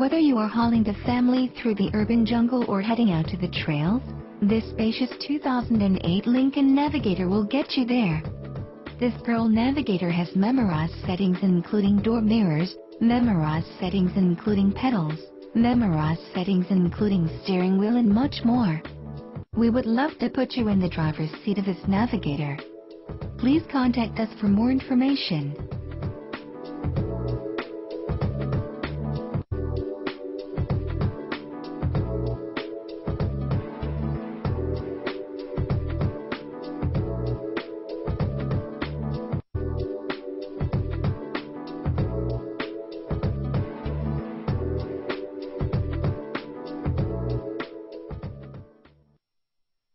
Whether you are hauling the family through the urban jungle or heading out to the trails, this spacious 2008 Lincoln Navigator will get you there. This Pearl Navigator has memorized settings including door mirrors, memorized settings including pedals, memorized settings including steering wheel and much more. We would love to put you in the driver's seat of this Navigator. Please contact us for more information.